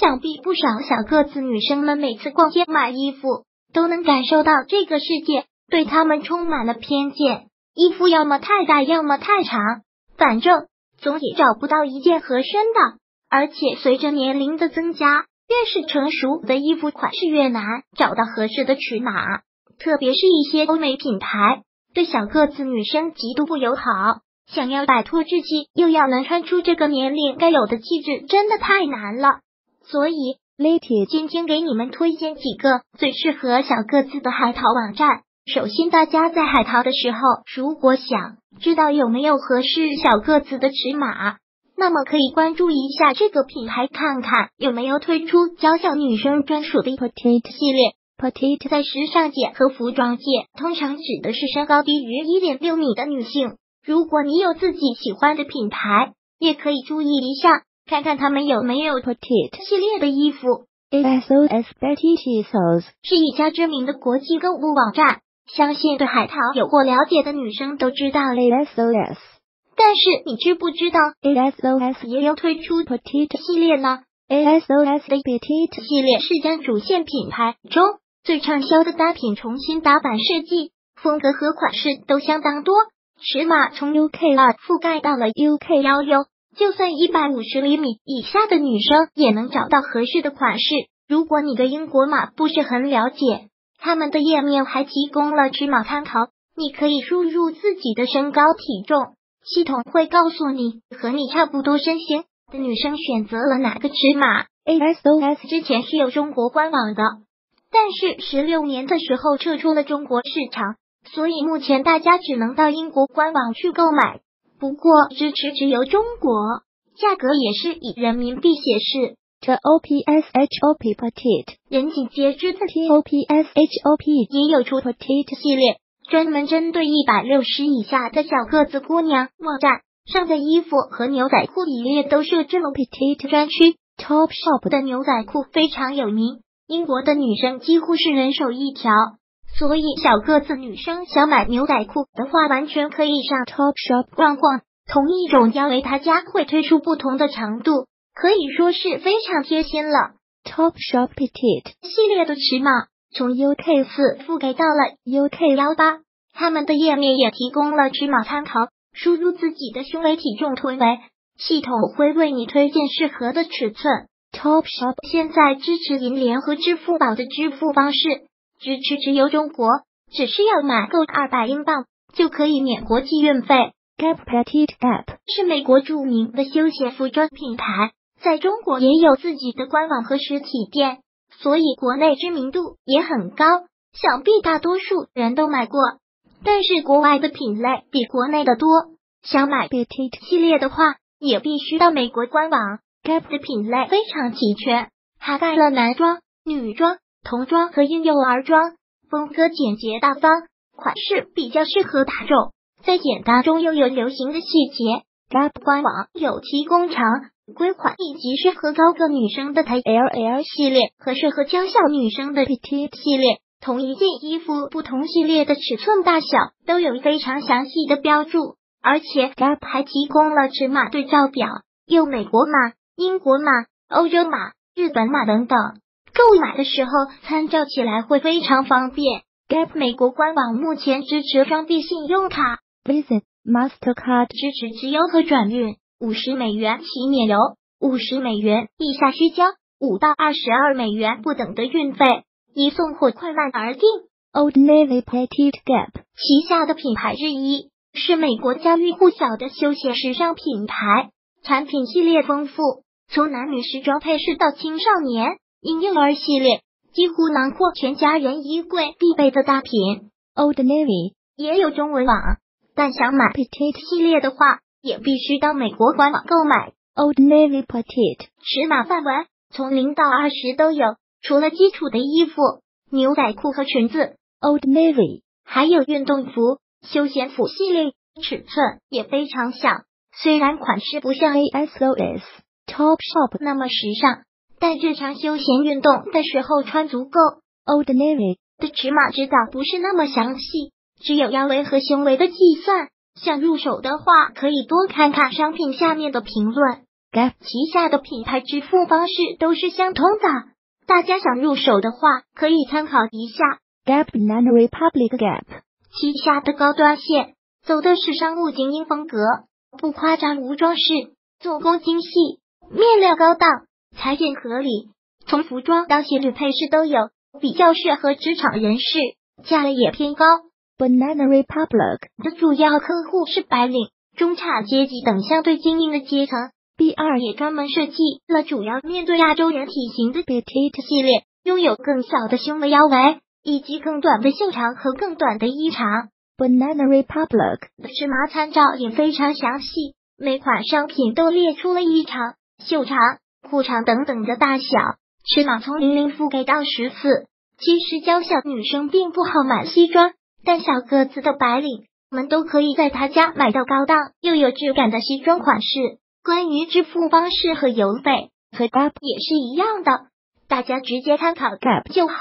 想必不少小个子女生们每次逛街买衣服，都能感受到这个世界对他们充满了偏见。衣服要么太大，要么太长，反正总也找不到一件合身的。而且随着年龄的增加，越是成熟的衣服款式越难找到合适的尺码，特别是一些欧美品牌对小个子女生极度不友好。想要摆脱稚气，又要能穿出这个年龄该有的气质，真的太难了。所以，Lady 今天给你们推荐几个最适合小个子的海淘网站。首先，大家在海淘的时候，如果想知道有没有合适小个子的尺码，那么可以关注一下这个品牌，看看有没有推出娇小女生专属的 Petite 系列。Petite 在时尚界和服装界通常指的是身高低于一点六米的女性。如果你有自己喜欢的品牌，也可以注意一下，看看他们有没有 Petite 系列的衣服。ASOS Petite Sos 是一家知名的国际购物网站，相信对海淘有过了解的女生都知道 ASOS。但是你知不知道 ASOS 也有推出 Petite 系列呢？ASOS 的 Petite 系列是将主线品牌中最畅销的单品重新打版设计，风格和款式都相当多。尺码从 UK 二覆盖到了 UK 幺 U，就算一百五十厘米以下的女生也能找到合适的款式。如果你对英国码不是很了解，他们的页面还提供了尺码参考，你可以输入自己的身高体重，系统会告诉你和你差不多身形的女生选择了哪个尺码。ASOS 之前是有中国官网的，但是十六年的时候撤出了中国市场。所以目前大家只能到英国官网去购买，不过支持只由中国，价格也是以人民币显示。T O P S H O P Petite，人尽皆知的 T O P S H O P 也有出 Petite 系列，专门针对一百六十以下的小个子姑娘。网站上的衣服和牛仔裤一列都设置了 Petite 专区。Top Shop 的牛仔裤非常有名，英国的女生几乎是人手一条。所以，小个子女生想买牛仔裤的话，完全可以上 Top Shop 逛逛。同一种腰围，他家会推出不同的长度，可以说是非常贴心了。Top Shop Petite 系列的尺码从 UK 四覆盖到了 UK 幺八，他们的页面也提供了尺码参考，输入自己的胸围、体重、臀围，系统会为你推荐适合的尺寸。Top Shop 现在支持银联和支付宝的支付方式。支持直邮中国，只需要买够二百英镑就可以免国际运费。Gap Petite Gap 是美国著名的休闲服装品牌，在中国也有自己的官网和实体店，所以国内知名度也很高，想必大多数人都买过。但是国外的品类比国内的多，想买 Petite 系列的话，也必须到美国官网。Gap 的品类非常齐全，涵盖了男装、女装。童装和婴幼儿装风格简洁大方，款式比较适合大众，在简单中又有流行的细节。Gap 官网有提供长规款以及适合高个女生的 L L 系列和适合娇小女生的 P T 系列。同一件衣服不同系列的尺寸大小都有非常详细的标注，而且 Gap 还提供了尺码对照表，有美国码、英国码、欧洲码、日本码等等。购买的时候参照起来会非常方便。Gap 美国官网目前支持双币信用卡，Visa、Mastercard 支持直邮和转运，五十美元起免邮，五十美元以下需交五到二十二美元不等的运费，一送货快慢而定。Old Navy Petite Gap 旗下的品牌之一，是美国家喻户晓的休闲时尚品牌，产品系列丰富，从男女时装配饰到青少年。婴幼儿系列几乎囊括全家人衣柜必备的大品。Old Navy 也有中文网，但想买 Petite 系列的话，也必须到美国官网购买。Old Navy Petite 尺码范围从零到二十都有，除了基础的衣服、牛仔裤和裙子，Old Navy 还有运动服、休闲服系列，尺寸也非常小。虽然款式不像 ASOS、Top Shop 那么时尚。在日常休闲运动的时候穿足够。Ordinary 的尺码指导不是那么详细，只有腰围和胸围的计算。想入手的话，可以多看看商品下面的评论。Gap 旗下的品牌支付方式都是相通的，大家想入手的话，可以参考一下 Gap Banana Republic Gap 旗下的高端线，走的是商务精英风格，不夸张无装饰，做工精细，面料高档，裁剪合理，从服装到鞋履配饰都有，比较适合职场人士，价位也偏高。Banana Republic 的主要客户是白领、中产阶级等相对精英的阶层。B 二也专门设计了主要面对亚洲人体型的 Petite 系列，拥有更小的胸围腰围，以及更短的袖长和更短的衣长。Banana Republic 的尺码参照也非常详细，每款商品都列出了衣长、袖长、裤长等等的大小，尺码从零零覆盖到十四。其实娇小女生并不好买西装，但小个子的白领们都可以在他家买到高档又有质感的西装款式。关于支付方式和邮费和 App 也是一样的，大家直接参考 Gap 就好。